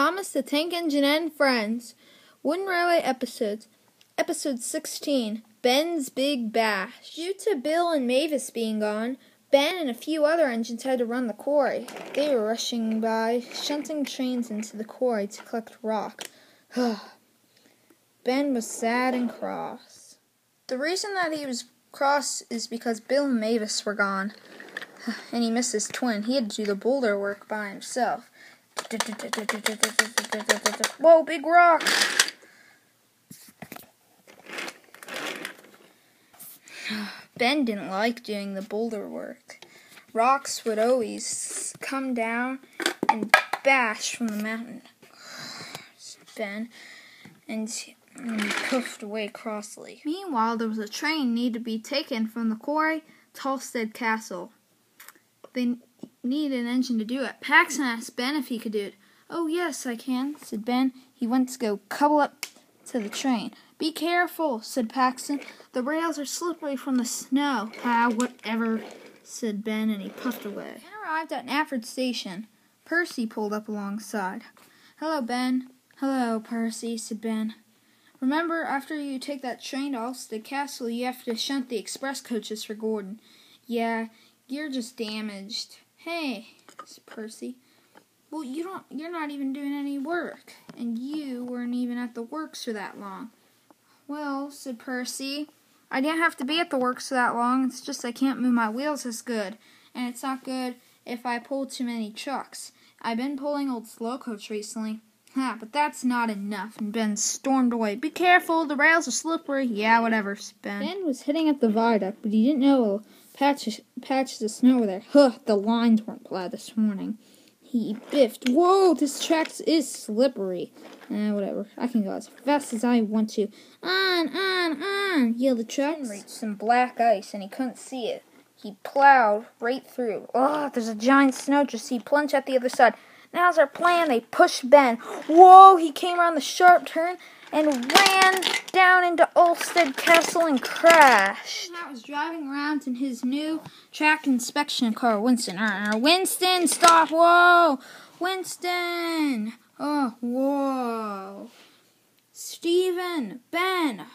Thomas the Tank Engine and Friends. Wooden Railway Episodes. Episode 16 Ben's Big Bash. Due to Bill and Mavis being gone, Ben and a few other engines had to run the quarry. They were rushing by, shunting trains into the quarry to collect rock. ben was sad and cross. The reason that he was cross is because Bill and Mavis were gone, and he missed his twin. He had to do the boulder work by himself. Whoa, big rock! Ben didn't like doing the boulder work. Rocks would always come down and bash from the mountain. Ben and puffed away crossly. Meanwhile, there was a train needed to be taken from the quarry to Ulfstead Castle. They needed an engine to do it. Paxton asked Ben if he could do it. Oh, yes, I can, said Ben. He went to go couple up to the train. Be careful, said Paxton. The rails are slippery from the snow. Ah, whatever, said Ben, and he puffed away. Ben arrived at Knapford Station. Percy pulled up alongside. Hello, Ben. Hello, Percy, said Ben. Remember, after you take that train to Ulfstead Castle, you have to shunt the express coaches for Gordon. Yeah, you're just damaged. Hey, said Percy. Well, you don't. You're not even doing any work, and you weren't even at the works for that long. Well, said Percy, I didn't have to be at the works for that long. It's just I can't move my wheels as good, and it's not good if I pull too many trucks. I've been pulling old slow coach recently. Ha, but that's not enough. And Ben stormed away. Be careful, the rails are slippery. Yeah, whatever, Ben. Ben was hitting at the viaduct, but he didn't know a patches patches of snow were there. Huh, the lines weren't plowed this morning. He biffed. Whoa, this track is slippery. Eh, whatever. I can go as fast as I want to. On, on, on, yelled the truck. reached some black ice, and he couldn't see it. He plowed right through. Oh, there's a giant snow just he plunged at the other side. Now's our plan. They pushed Ben. Whoa, he came around the sharp turn and ran down into Ulfstead Castle and crashed. Matt was driving around in his new track inspection car. Winston, uh, Winston, stop! Whoa, Winston! Oh, whoa! Stephen, Ben,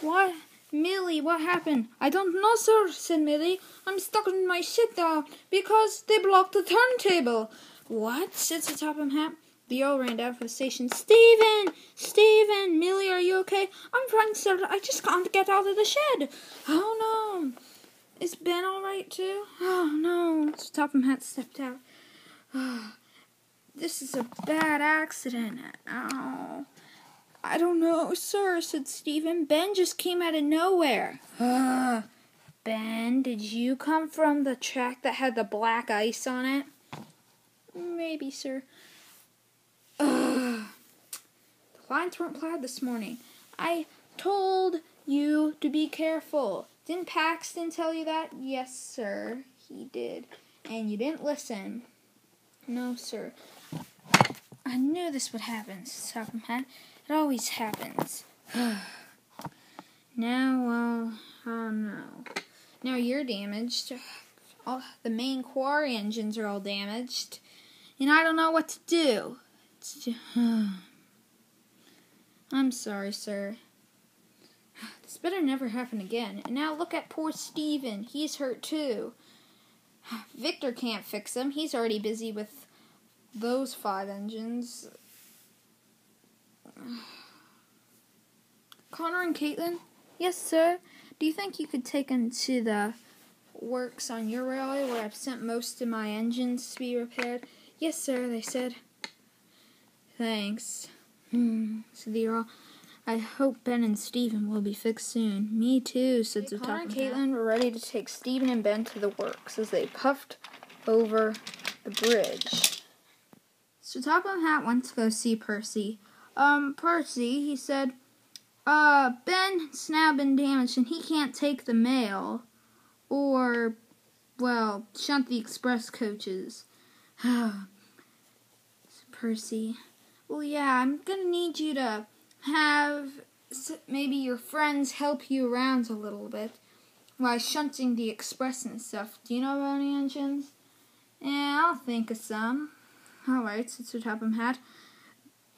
what? Millie, what happened? I don't know, sir, said Millie. I'm stuck in my shit now because they blocked the turntable. What? said Sir Topham Hatt. The Earl ran down from the station. Stephen! Stephen! Millie, are you okay? I'm fine, sir. I just can't get out of the shed. Oh, no. Is Ben all right, too? Oh, no. So Topham Hatt stepped out. Oh, this is a bad accident. Ow. I don't know, sir, said Stephen. Ben just came out of nowhere. Uh, ben, did you come from the track that had the black ice on it? Maybe, sir. Ugh. The lines weren't plowed this morning. I told you to be careful. Didn't Paxton tell you that? Yes, sir, he did. And you didn't listen. No, sir. I knew this would happen, Hatt. It always happens. now, uh, well, oh no. Now you're damaged. All, the main quarry engines are all damaged. And I don't know what to do. I'm sorry, sir. This better never happen again. And now look at poor Stephen. He's hurt too. Victor can't fix him. He's already busy with those five engines. Connor and Caitlin? Yes, sir. Do you think you could take them to the works on your railway where I've sent most of my engines to be repaired? Yes, sir, they said. Thanks, hmm, said the Earl. I hope Ben and Stephen will be fixed soon. Me too, said the Connor and Caitlin were ready to take Stephen and Ben to the works as they puffed over the bridge. So Topham Hatt went to go see Percy. Um, Percy, he said, uh, Ben's now been damaged and he can't take the mail. Or, well, shunt the express coaches. Percy. Well, yeah, I'm gonna need you to have maybe your friends help you around a little bit while shunting the express and stuff. Do you know about any engines? Yeah, I'll think of some. Alright, said Sir Topham Hatt.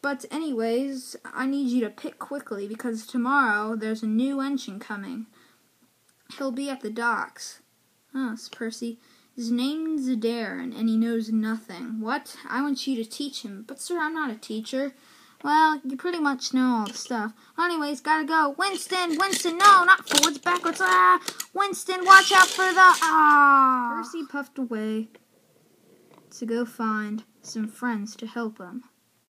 But anyways, I need you to pick quickly because tomorrow there's a new engine coming. He'll be at the docks. Oh, said Percy. His name's Adair, and he knows nothing. What? I want you to teach him. But, sir, I'm not a teacher. Well, you pretty much know all the stuff. Anyways, gotta go. Winston, Winston, no, not forwards, backwards. Ah, Winston, watch out for the ah. Percy puffed away to go find some friends to help him.